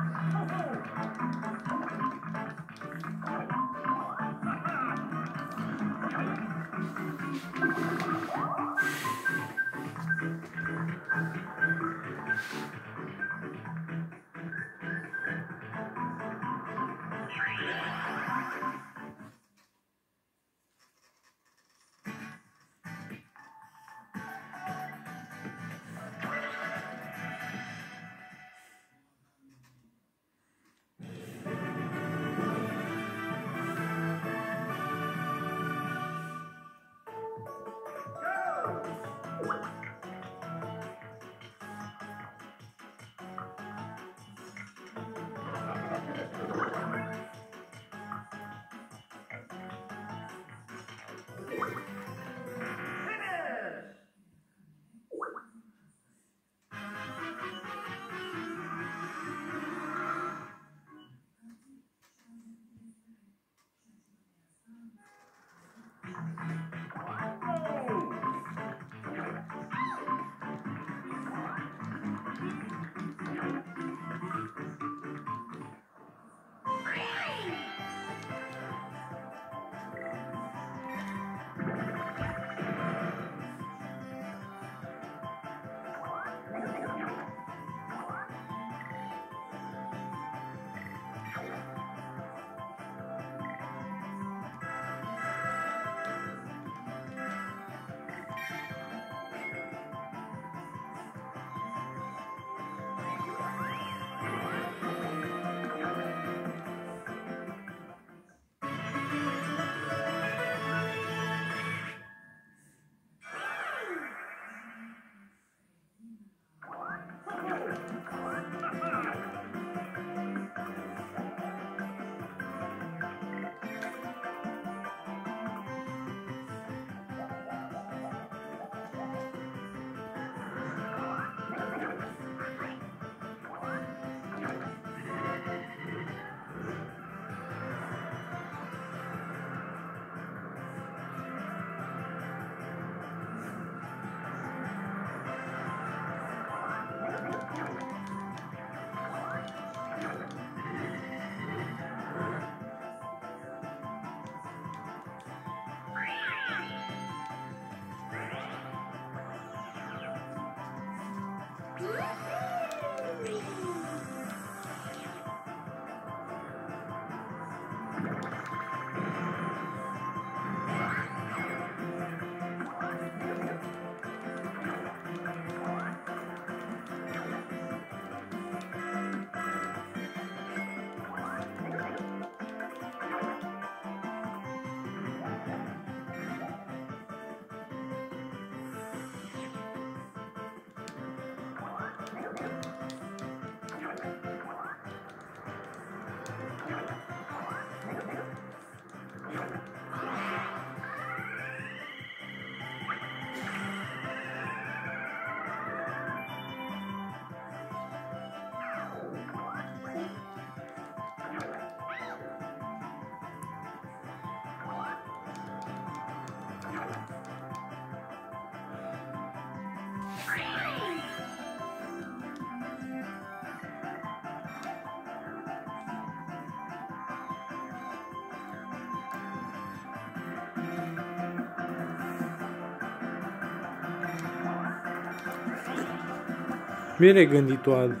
Oh, bine gânditoare.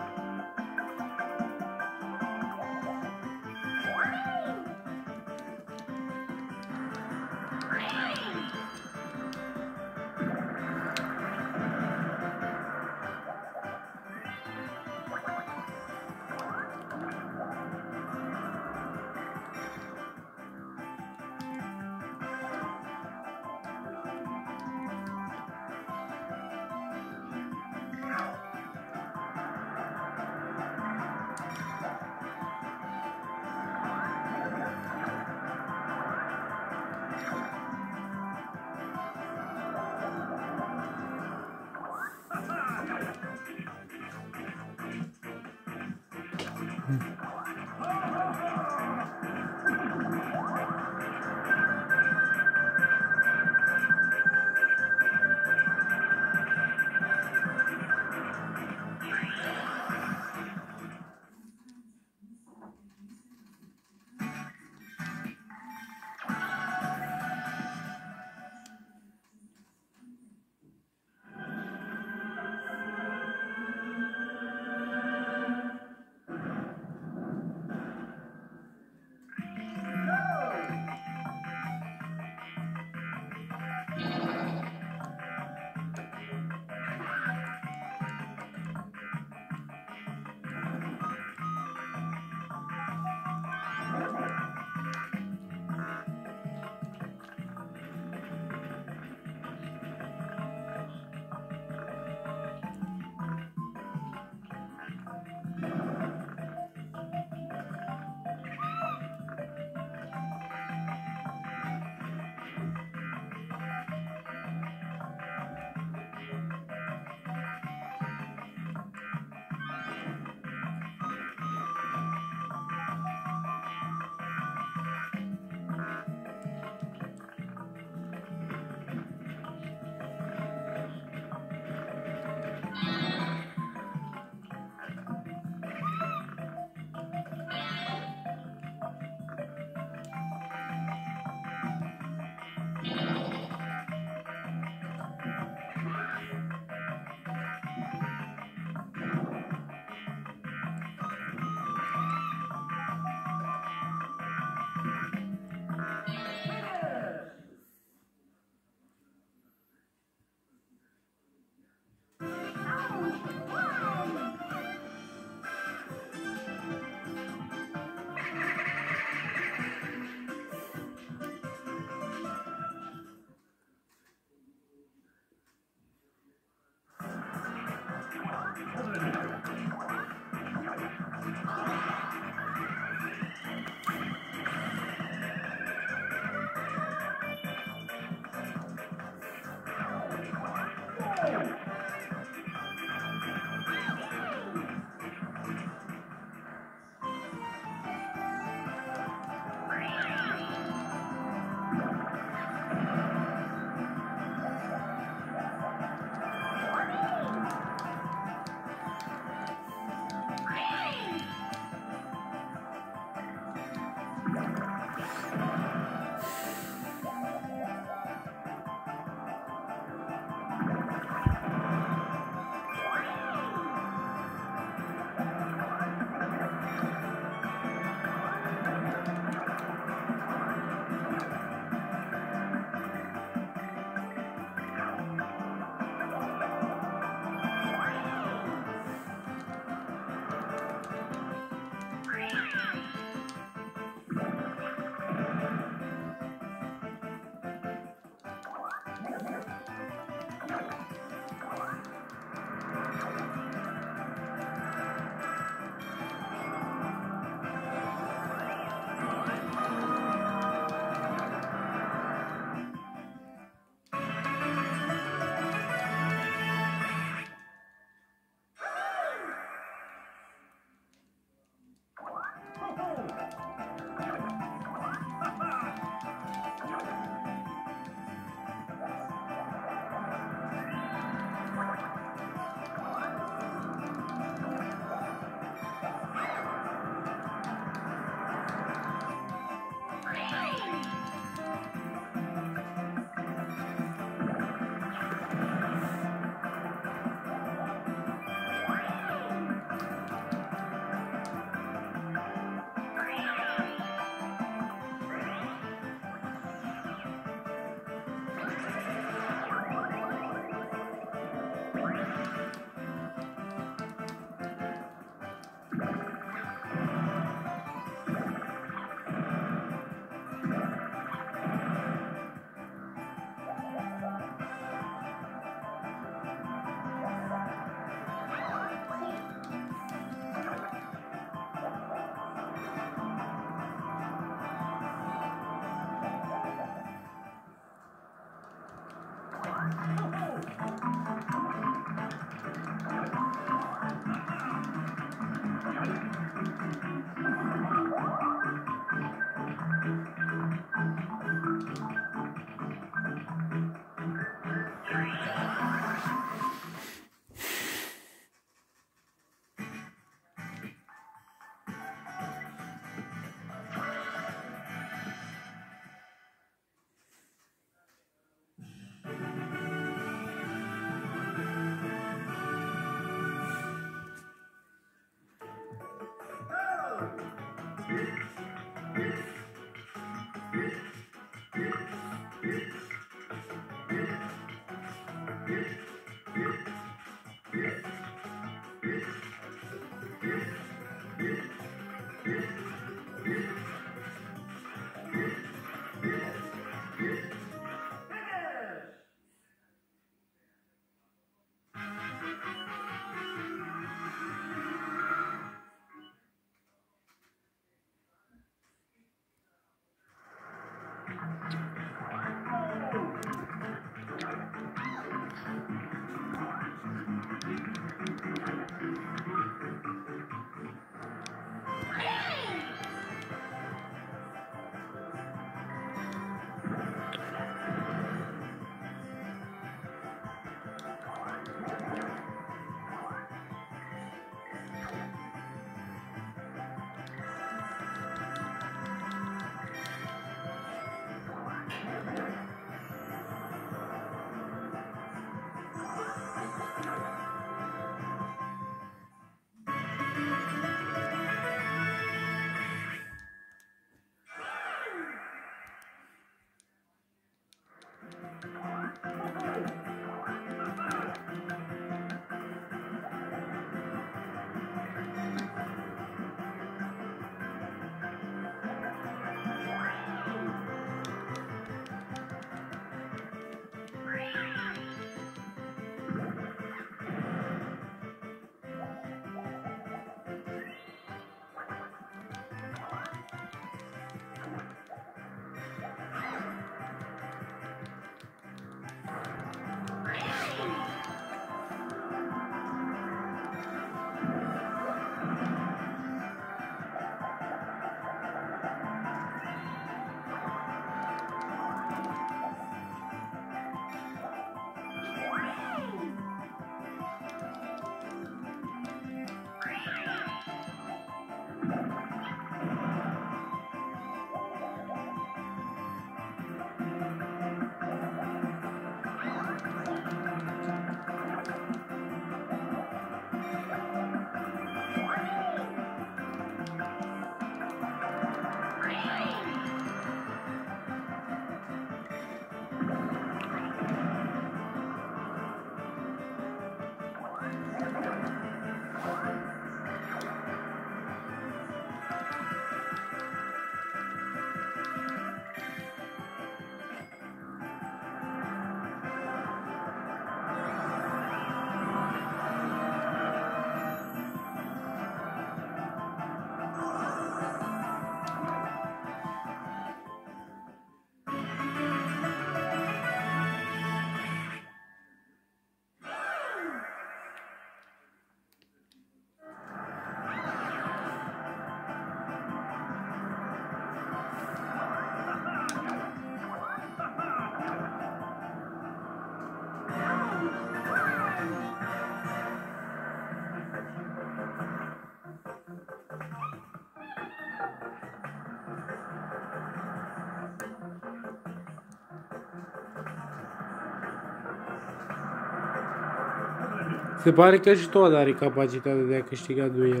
Se pare că și tot are capacitatea de a câștiga duel.